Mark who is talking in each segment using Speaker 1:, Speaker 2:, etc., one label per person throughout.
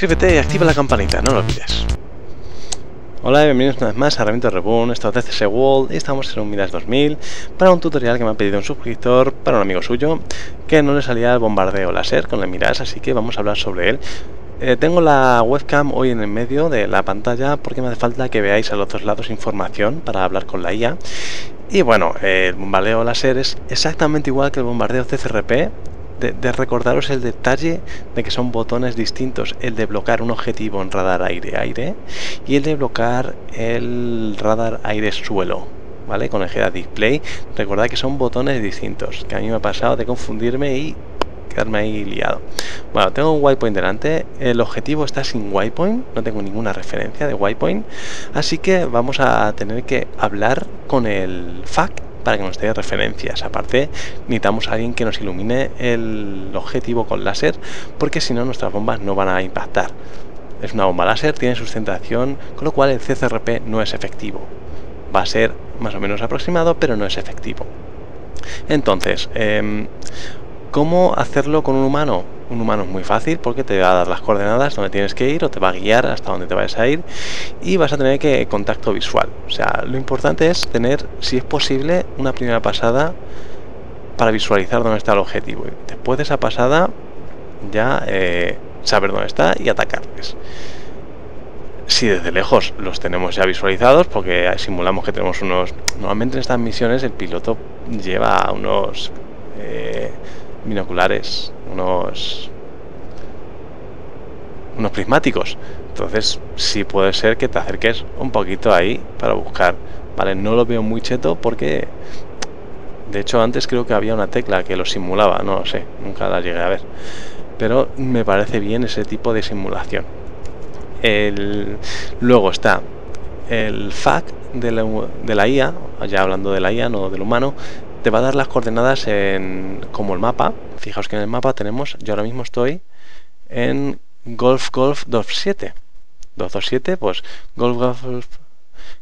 Speaker 1: suscríbete y activa la campanita, no lo olvides. Hola y bienvenidos una vez más a Herramientas Reboon, esto es CC World y estamos en un Miras 2000 para un tutorial que me ha pedido un suscriptor para un amigo suyo que no le salía el bombardeo láser con el Miras, así que vamos a hablar sobre él. Eh, tengo la webcam hoy en el medio de la pantalla porque me hace falta que veáis a los dos lados información para hablar con la IA. Y bueno, el bombardeo láser es exactamente igual que el bombardeo CCRP, de, recordaros el detalle de que son botones distintos, el de bloquear un objetivo en radar aire-aire y el de bloquear el radar aire-suelo. ¿Vale? Con el GEDA Display, recordad que son botones distintos, que a mí me ha pasado de confundirme y quedarme ahí liado. Bueno, tengo un waypoint delante, el objetivo está sin waypoint, no tengo ninguna referencia de waypoint, así que vamos a tener que hablar con el FAC para que nos dé referencias. Aparte, necesitamos a alguien que nos ilumine el objetivo con láser, porque si no nuestras bombas no van a impactar. Es una bomba láser, tiene sustentación, con lo cual el CCRP no es efectivo. Va a ser más o menos aproximado, pero no es efectivo. Entonces, em, ¿cómo hacerlo con un humano? Un humano es muy fácil porque te va a dar las coordenadas donde tienes que ir o te va a guiar hasta donde te vayas a ir y vas a tener que contacto visual. O sea, lo importante es tener, si es posible, una primera pasada para visualizar dónde está el objetivo. Y después de esa pasada, ya eh, saber dónde está y atacarles. Si desde lejos los tenemos ya visualizados, porque simulamos que tenemos unos... Normalmente en estas misiones el piloto lleva unos... Eh, binoculares, unos unos prismáticos. Entonces, sí puede ser que te acerques un poquito ahí para buscar. Vale, no lo veo muy cheto porque de hecho antes creo que había una tecla que lo simulaba, no lo sé, nunca la llegué a ver. Pero me parece bien ese tipo de simulación. El, luego está el FAC de la, de la IA, ya hablando de la IA, no del humano, te va a dar las coordenadas en, como el mapa. Fijaos que en el mapa tenemos, yo ahora mismo estoy en Golf Golf 27. 227, pues Golf Golf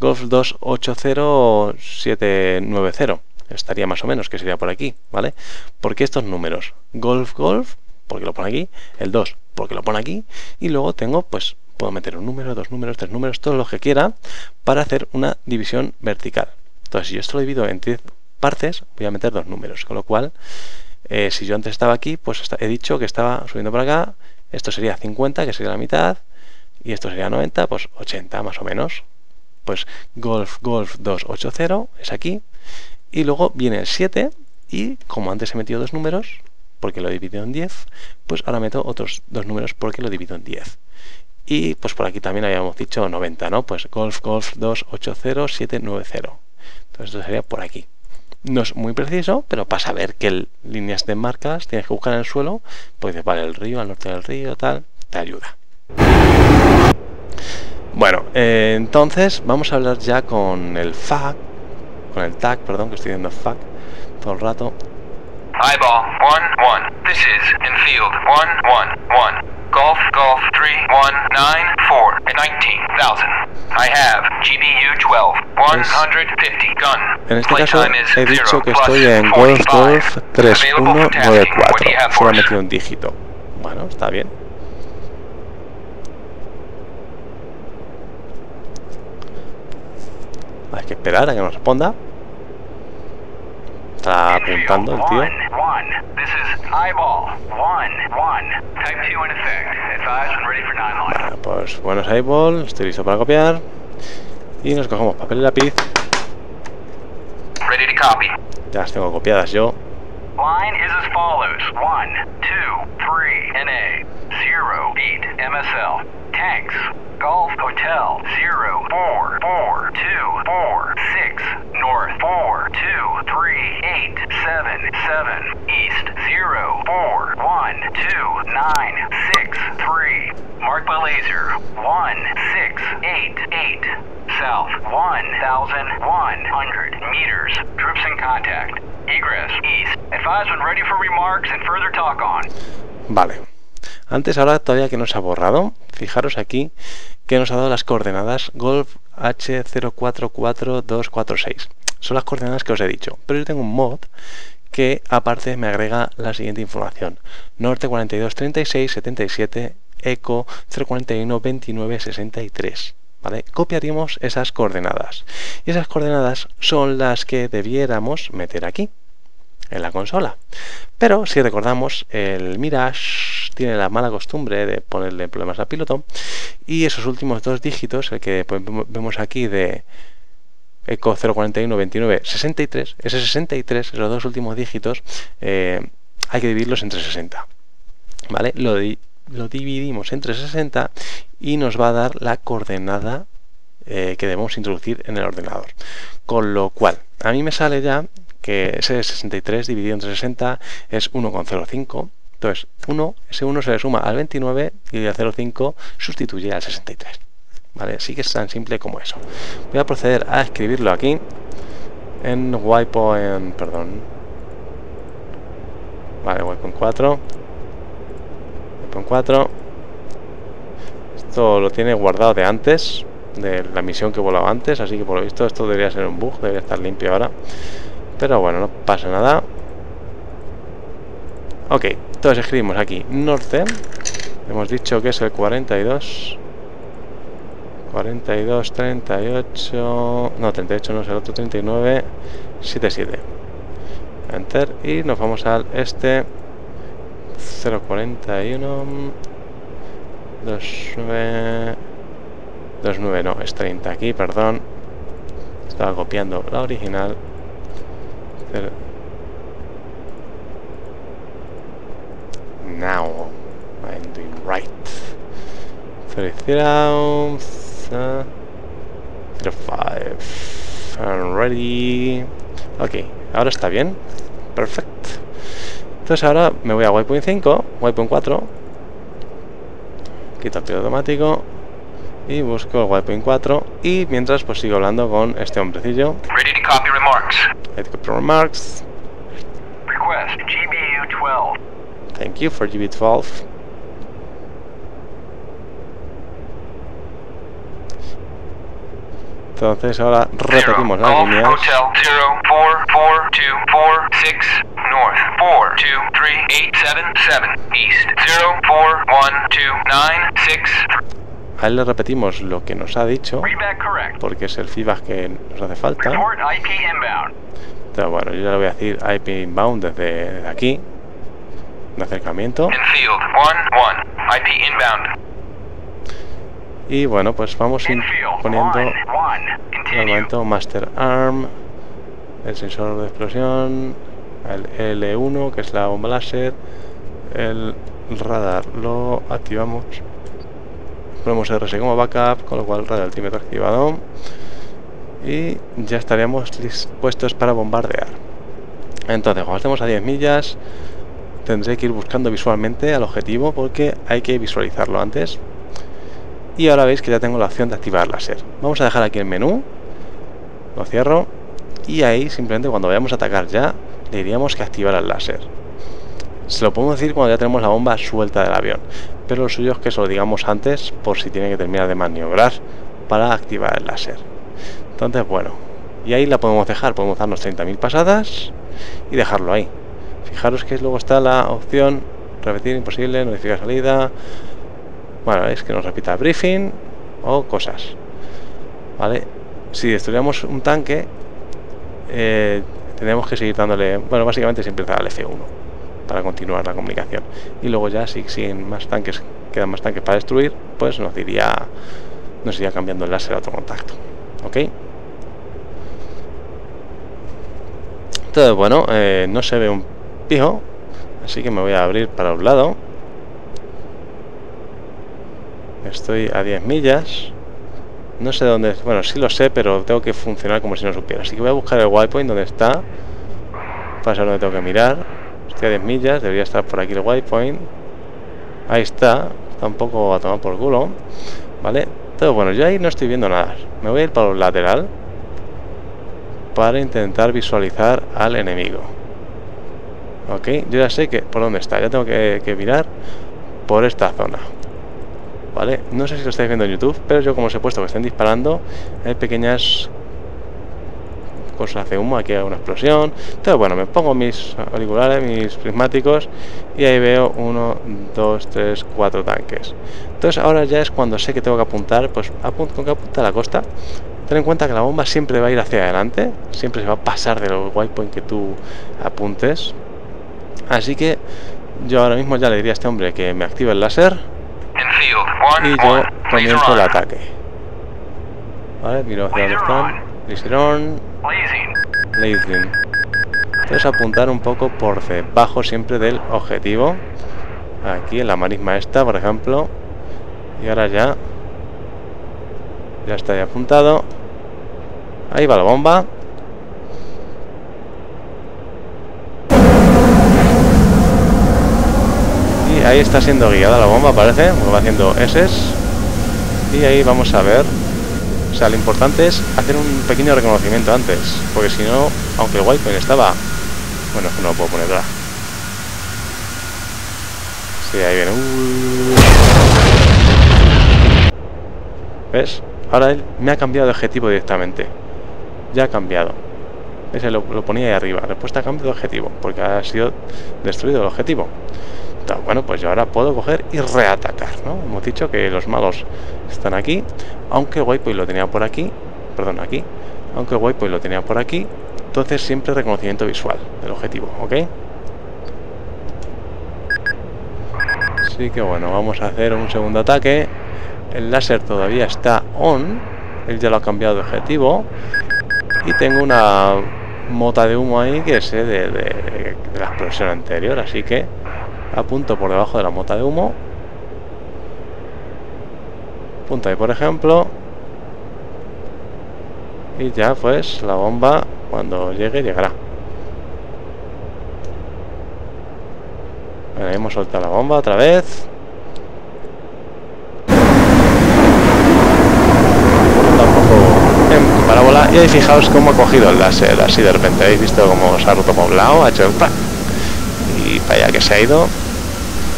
Speaker 1: Golf 280790. Estaría más o menos, que sería por aquí, ¿vale? Porque estos números, Golf Golf, porque lo pone aquí, el 2, porque lo pone aquí, y luego tengo, pues, puedo meter un número, dos números, tres números, todo lo que quiera, para hacer una división vertical. Entonces, si yo esto lo divido en 10 partes, voy a meter dos números. Con lo cual, eh, si yo antes estaba aquí, pues he dicho que estaba subiendo por acá. Esto sería 50, que sería la mitad. Y esto sería 90, pues 80 más o menos. Pues Golf Golf 280 es aquí. Y luego viene el 7. Y como antes he metido dos números, porque lo he dividido en 10, pues ahora meto otros dos números porque lo divido en 10. Y pues por aquí también habíamos dicho 90, ¿no? Pues Golf Golf 280790. Entonces esto sería por aquí. No es muy preciso, pero para saber qué líneas de marcas tienes que buscar en el suelo, pues vale, el río, al norte del río, tal, te ayuda. Bueno, eh, entonces vamos a hablar ya con el FAC, con el TAC, perdón, que estoy diciendo FAC todo el rato. Eyeball 1 1. This is in field 1 1 1. Golf Golf 3194 19,000. I have GBU 12 150 gun. En este caso he dicho que estoy en Golf Golf 3194. Solo he metido un dígito. Bueno, está bien. Hay que esperar a que nos responda. Está apuntando el tío. Bueno, pues buenos eyeball, estoy listo para copiar. Y nos cogemos papel y lápiz. Ya las tengo copiadas yo. Line is as follows. 1, 2, 3, NA, 0, beat, MSL, tanks, Golf Hotel, 0, 4, 4, 2, 4, 6, North, 4, 2, 3, 8, 7, 7, East, 0, 4, 1, 2, 9, 6, 3, marked by laser, 1, 6, 8, 8, South, 1,100 meters, troops in contact. Egress, east. Advisement ready for remarks and further talk on. Vale. Antes, ahora todavía que nos ha borrado, fijaros aquí que nos ha dado las coordenadas Golf H044246. Son las coordenadas que os he dicho, pero yo tengo un mod que aparte me agrega la siguiente información. Norte 42 36 77 eco 041 29 63. ¿Vale? Copiaríamos esas coordenadas. Y esas coordenadas son las que debiéramos meter aquí, en la consola. Pero si recordamos, el Mirage tiene la mala costumbre de ponerle problemas al piloto y esos últimos dos dígitos, el que pues, vemos aquí de ECO 041 29 63, ese 63, esos dos últimos dígitos, eh, hay que dividirlos entre 60. ¿Vale? Lo, lo, dividimos entre 60 y nos va a dar la coordenada eh, que debemos introducir en el ordenador. Con lo cual, a mí me sale ya que ese 63 dividido entre 60 es 1,05. Entonces, 1, ese 1 se le suma al 29 y el 0,5 sustituye al 63. ¿Vale? Así que es tan simple como eso. Voy a proceder a escribirlo aquí en Waypoint, perdón. Vale, Waypoint 4. Waypoint 4. Esto lo tiene guardado de antes, de la misión que volaba antes, así que por lo visto esto debería ser un bug, debería estar limpio ahora. Pero bueno, no pasa nada. Ok, entonces escribimos aquí norte. Hemos dicho que es el 42. 42, 38. No, 38 no es el otro, 39, 77. Enter. Y nos vamos al este. 041. 29. 29, no, es 30 aquí, perdón. Estaba copiando la original. Now I'm doing right. 30 05 and ready. Ok, ahora está bien. Perfecto. Entonces ahora me voy a Waypoint 5, Waypoint 4. Quito el piloto automático y busco el Waypoint 4 y mientras pues sigo hablando con este hombrecillo.
Speaker 2: Ready to copy remarks.
Speaker 1: Ready to copy remarks.
Speaker 2: Request GBU 12.
Speaker 1: Thank you for GB12. Entonces ahora repetimos las líneas.
Speaker 2: Hotel 0 4 4 2 4 6 North 4 2 3 8 7 7 East 0 4 1 2 9 6
Speaker 1: A él le repetimos lo que nos ha dicho, porque es el feedback que nos hace falta. Entonces, bueno, yo ya le voy a decir IP inbound desde, desde aquí, de acercamiento.
Speaker 2: In field 1 1 IP inbound.
Speaker 1: Y bueno, pues vamos
Speaker 2: In
Speaker 1: poniendo
Speaker 2: 1 1
Speaker 1: en el momento Master Arm, el sensor de explosión, el L1 que es la bomba láser, el radar. Lo activamos, ponemos RS como backup, con lo cual radar altímetro activado y ya estaríamos dispuestos para bombardear. Entonces, cuando estemos a 10 millas, tendré que ir buscando visualmente al objetivo porque hay que visualizarlo antes. Y ahora veis que ya tengo la opción de activar láser. Vamos a dejar aquí el menú, lo cierro y ahí simplemente cuando vayamos a atacar ya le diríamos que activar el láser. Se lo podemos decir cuando ya tenemos la bomba suelta del avión, pero lo suyo es que se lo digamos antes por si tiene que terminar de maniobrar para activar el láser. Entonces, bueno, y ahí la podemos dejar, podemos darnos 30.000 pasadas y dejarlo ahí. Fijaros que luego está la opción repetir imposible, notificar salida. Bueno, es que nos repita briefing o cosas. ¿Vale? Si destruyamos un tanque, eh, tenemos que seguir dándole. Bueno, básicamente siempre da al F1 para continuar la comunicación. Y luego ya, si siguen más tanques, quedan más tanques para destruir, pues nos diría. Nos iría cambiando el láser a otro contacto. ¿Ok? Entonces, bueno, eh, no se ve un pijo, así que me voy a abrir para un lado. Estoy a 10 millas. No sé dónde... Bueno, sí lo sé, pero tengo que funcionar como si no supiera. Así que voy a buscar el waypoint donde está. Para saber dónde tengo que mirar. Estoy a 10 millas, debería estar por aquí el waypoint. Ahí está. Está un poco a tomar por culo. ¿Vale? Entonces, bueno, yo ahí no estoy viendo nada. Me voy a ir para un lateral. Para intentar visualizar al enemigo. Ok, yo ya sé que por dónde está. Ya tengo que, que mirar por esta zona. ¿Vale? No sé si lo estáis viendo en YouTube, pero yo como os he puesto que estén disparando, hay pequeñas pues hace humo, aquí hay una explosión. Entonces, bueno, me pongo mis auriculares, mis prismáticos y ahí veo uno, dos, tres, cuatro tanques. Entonces ahora ya es cuando sé que tengo que apuntar, pues apunto con que apunta a la costa. Ten en cuenta que la bomba siempre va a ir hacia adelante, siempre se va a pasar de los waypoint que tú apuntes. Así que yo ahora mismo ya le diría a este hombre que me active el láser y yo comienzo el ataque. Vale, miro hacia dónde están. Blazing. Blazing. Entonces apuntar un poco por debajo siempre del objetivo. Aquí en la marisma esta, por ejemplo. Y ahora ya. Ya está ya apuntado. Ahí va la bomba. Y ahí está siendo guiada la bomba, parece. va haciendo S. Y ahí vamos a ver o sea, lo importante es hacer un pequeño reconocimiento antes, porque si no, aunque el wifi estaba... Bueno, no lo puedo poner ahora. Sí, ahí viene. ¿Ves? Ahora él me ha cambiado de objetivo directamente. Ya ha cambiado. Ese lo, lo ponía ahí arriba. Respuesta a cambio de objetivo, porque ha sido destruido el objetivo. Bueno, pues yo ahora puedo coger y reatacar, ¿no? Hemos dicho que los malos están aquí aunque Waypoint lo tenía por aquí perdón, aquí aunque Waypoint lo tenía por aquí entonces siempre reconocimiento visual del objetivo, ¿ok? así que bueno, vamos a hacer un segundo ataque el láser todavía está on él ya lo ha cambiado de objetivo y tengo una mota de humo ahí que es de, de la explosión anterior así que apunto por debajo de la mota de humo. Punto ahí por ejemplo. Y ya pues la bomba cuando llegue llegará. Bueno, hemos soltado la bomba otra vez. En parábola. Y ahí fijaos cómo ha cogido el láser así de repente. Habéis visto cómo se ha roto poblado ha hecho el y para allá que se ha ido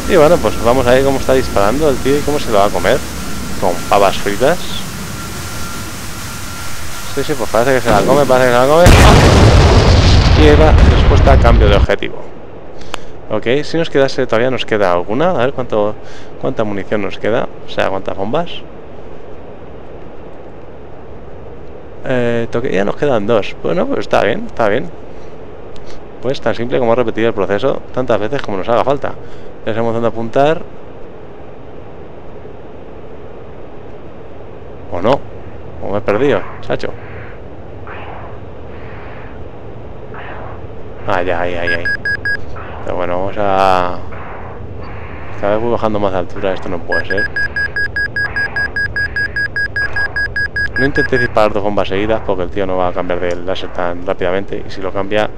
Speaker 1: y bueno pues vamos a ver cómo está disparando el tío y cómo se lo va a comer con pavas fritas. Sí, sí, pues parece que se la come, parece que se la come. Y era respuesta a cambio de objetivo. Ok, si nos quedase, todavía nos queda alguna. A ver cuánto, cuánta munición nos queda. O sea, cuántas bombas. Eh, ya nos quedan dos. Bueno, pues está bien, está bien. Pues tan simple como repetir el proceso tantas veces como nos haga falta. Ya sabemos dónde apuntar ¿O no? ¿O me he perdido, chacho? Ya, ahí, ahí, ahí. Pero bueno, vamos a... Cada vez voy bajando más de altura, esto no puede ser. No intentéis disparar dos bombas seguidas porque el tío no va a cambiar de láser tan rápidamente y si lo cambia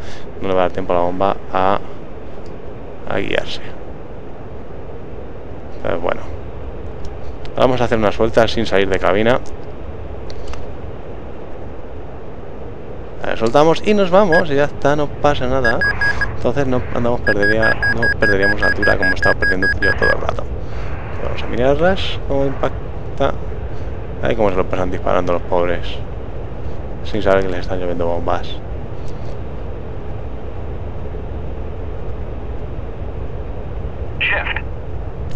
Speaker 1: no le va a dar tiempo a la bomba a, guiarse. Entonces, bueno. Vamos a hacer una suelta sin salir de cabina. soltamos y nos vamos y ya está, no pasa nada. Entonces no andamos perdería, no perderíamos altura como estaba perdiendo yo todo el rato. Vamos a mirarlas, cómo impacta. Ahí cómo se lo pasan disparando los pobres. Sin saber que les están lloviendo bombas.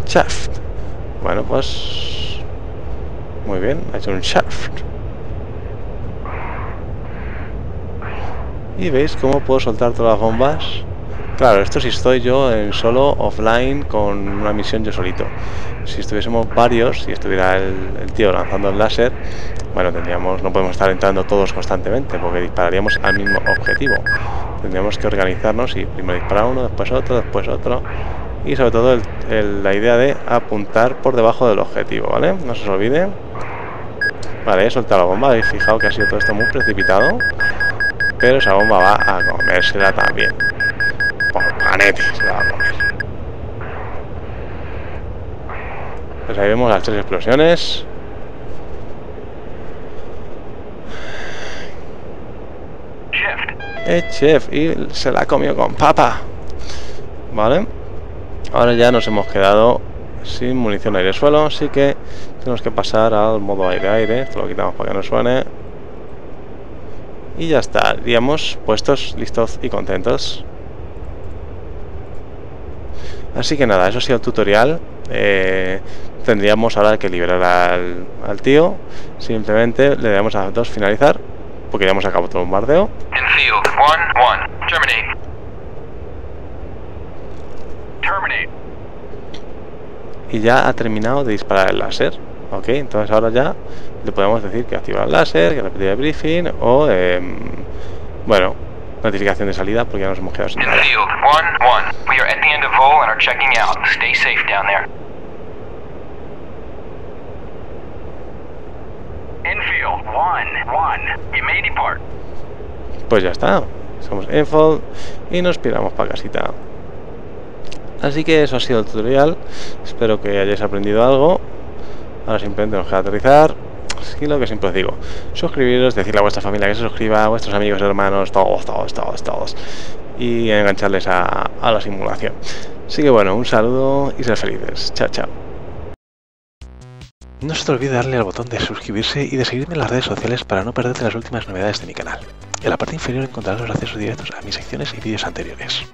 Speaker 1: Shaft. Bueno, pues... Muy bien, ha hecho un shaft. Y veis cómo puedo soltar todas las bombas. Claro, esto si estoy yo en solo, offline, con una misión yo solito. Si estuviésemos varios, si estuviera el, tío lanzando el láser, bueno, tendríamos, no podemos estar entrando todos constantemente, porque dispararíamos al mismo objetivo. Tendríamos que organizarnos y primero disparar uno, después otro, después otro, y sobre todo la idea de apuntar por debajo del objetivo, ¿vale? No se os olvide. Vale, he soltado la bomba, habéis fijado que ha sido todo esto muy precipitado, pero esa bomba va a comérsela también. Por panete se la va a comer. Pues ahí vemos las tres explosiones. Eh, chef, y se la ha comido con papa. ¿Vale? Ahora ya nos hemos quedado sin munición aire-suelo, así que tenemos que pasar al modo aire-aire. Esto lo quitamos para que no suene. Y ya está, digamos, puestos, listos y contentos. Así que nada, eso ha sido el tutorial. Eh, tendríamos ahora que liberar al, al tío. Simplemente le damos a dos finalizar, porque ya hemos acabado todo el bombardeo.
Speaker 2: In field, 1-1. Terminate. Terminate.
Speaker 1: y ya ha terminado de disparar el láser. Ok, entonces ahora ya le podemos decir que activa el láser, que repetir el briefing o, em, bueno, notificación de salida porque ya nos hemos quedado sin
Speaker 2: In
Speaker 1: nada.
Speaker 2: field, 1-1. We are at the end of Vol and are checking out. Stay safe down there. Infield, 1-1. You may depart.
Speaker 1: Pues ya está, somos Enfold y nos piramos para casita. Así que eso ha sido el tutorial, espero que hayáis aprendido algo. Ahora simplemente nos queda aterrizar. Y lo que siempre os digo, suscribiros, decirle a vuestra familia que se suscriba, a vuestros amigos, hermanos, todos, todos, todos, todos. Y engancharles a, a la simulación. Así que bueno, un saludo y ser felices. Chao, chao. No se te olvide darle al botón de suscribirse y de seguirme en las redes sociales para no perderte las últimas novedades de mi canal. En la parte inferior encontrarás los accesos directos a mis secciones y vídeos anteriores.